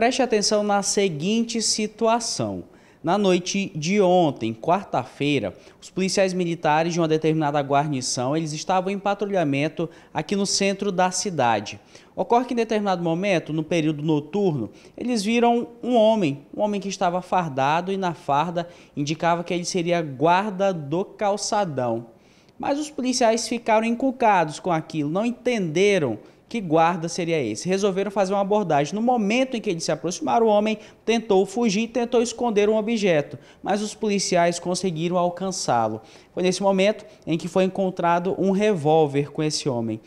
Preste atenção na seguinte situação. Na noite de ontem, quarta-feira, os policiais militares de uma determinada guarnição, eles estavam em patrulhamento aqui no centro da cidade. Ocorre que em determinado momento, no período noturno, eles viram um homem, um homem que estava fardado e na farda indicava que ele seria guarda do calçadão. Mas os policiais ficaram encucados com aquilo, não entenderam que guarda seria esse? Resolveram fazer uma abordagem. No momento em que eles se aproximaram, o homem tentou fugir, tentou esconder um objeto, mas os policiais conseguiram alcançá-lo. Foi nesse momento em que foi encontrado um revólver com esse homem.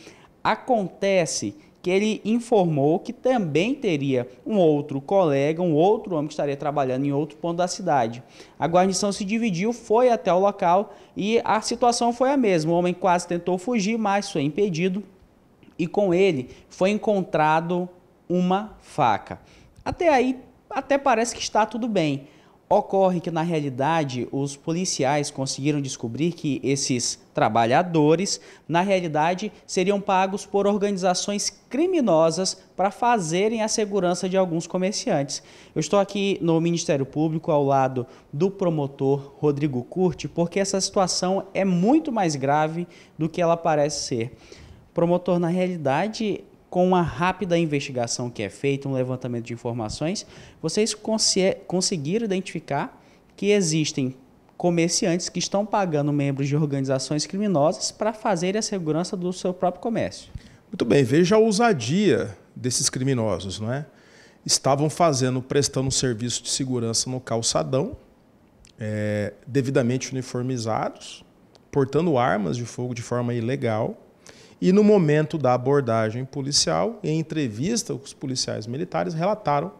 Acontece que ele informou que também teria um outro colega, um outro homem que estaria trabalhando em outro ponto da cidade. A guarnição se dividiu, foi até o local e a situação foi a mesma. O homem quase tentou fugir, mas foi impedido e com ele foi encontrado uma faca. Até aí, até parece que está tudo bem. Ocorre que, na realidade, os policiais conseguiram descobrir que esses trabalhadores, na realidade, seriam pagos por organizações criminosas para fazerem a segurança de alguns comerciantes. Eu estou aqui no Ministério Público ao lado do promotor Rodrigo Curti, porque essa situação é muito mais grave do que ela parece ser. Promotor, na realidade, com uma rápida investigação que é feita, um levantamento de informações, vocês conseguiram identificar que existem comerciantes que estão pagando membros de organizações criminosas para fazerem a segurança do seu próprio comércio. Muito bem, veja a ousadia desses criminosos, não é? Estavam fazendo, prestando serviço de segurança no calçadão, é, devidamente uniformizados, portando armas de fogo de forma ilegal, e no momento da abordagem policial, em entrevista, os policiais militares relataram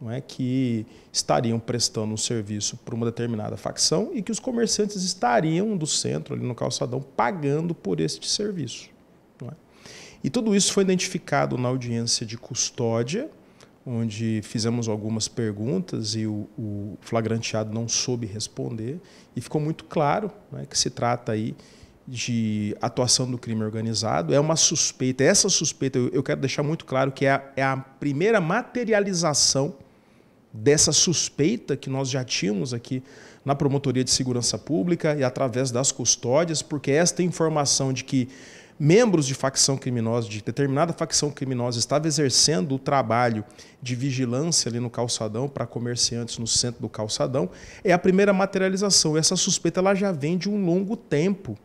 não é, que estariam prestando um serviço para uma determinada facção e que os comerciantes estariam do centro, ali no calçadão, pagando por este serviço. É? E tudo isso foi identificado na audiência de custódia, onde fizemos algumas perguntas e o, o flagranteado não soube responder, e ficou muito claro é, que se trata aí de atuação do crime organizado é uma suspeita. Essa suspeita, eu quero deixar muito claro que é a, é a primeira materialização dessa suspeita que nós já tínhamos aqui na Promotoria de Segurança Pública e através das custódias, porque esta informação de que membros de facção criminosa, de determinada facção criminosa, estava exercendo o trabalho de vigilância ali no calçadão para comerciantes no centro do calçadão, é a primeira materialização. Essa suspeita ela já vem de um longo tempo.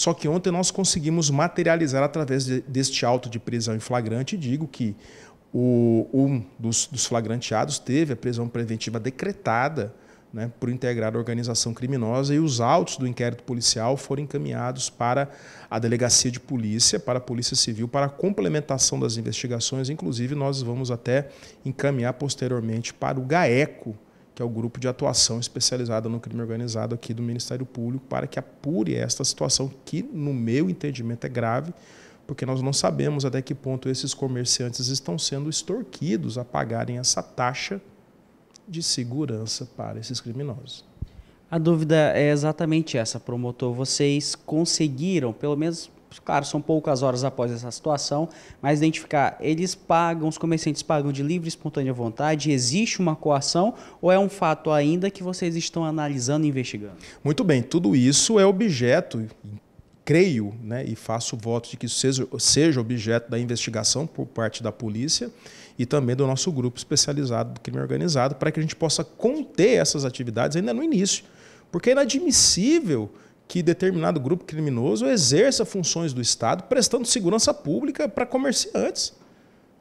Só que ontem nós conseguimos materializar através de, deste auto de prisão em flagrante. Digo que o, um dos, dos flagranteados teve a prisão preventiva decretada né, por integrar a organização criminosa e os autos do inquérito policial foram encaminhados para a delegacia de polícia, para a Polícia Civil, para a complementação das investigações. Inclusive, nós vamos até encaminhar posteriormente para o GAECO, que é o grupo de atuação especializada no crime organizado aqui do Ministério Público, para que apure esta situação que, no meu entendimento, é grave, porque nós não sabemos até que ponto esses comerciantes estão sendo extorquidos a pagarem essa taxa de segurança para esses criminosos. A dúvida é exatamente essa, promotor. Vocês conseguiram, pelo menos claro, são poucas horas após essa situação, mas identificar, eles pagam, os comerciantes pagam de livre e espontânea vontade, existe uma coação ou é um fato ainda que vocês estão analisando e investigando? Muito bem, tudo isso é objeto, creio, né, e faço voto de que isso seja, seja objeto da investigação por parte da polícia e também do nosso grupo especializado do crime organizado, para que a gente possa conter essas atividades ainda no início. Porque é inadmissível que determinado grupo criminoso exerça funções do Estado prestando segurança pública para comerciantes.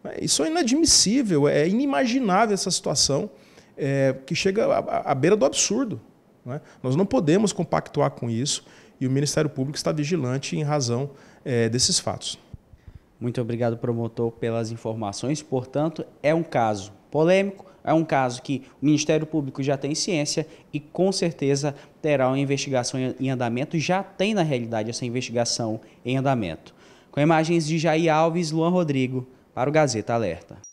É, isso é inadmissível, é inimaginável essa situação é, que chega à, à, beira do absurdo. Não é? Nós não podemos compactuar com isso e o Ministério Público está vigilante em razão é, desses fatos. Muito obrigado, promotor, pelas informações. Portanto, é um caso polêmico, é um caso que o Ministério Público já tem ciência e com certeza terá uma investigação em andamento, já tem na realidade essa investigação em andamento. Com imagens de Jair Alves, Luan Rodrigo, para o Gazeta Alerta.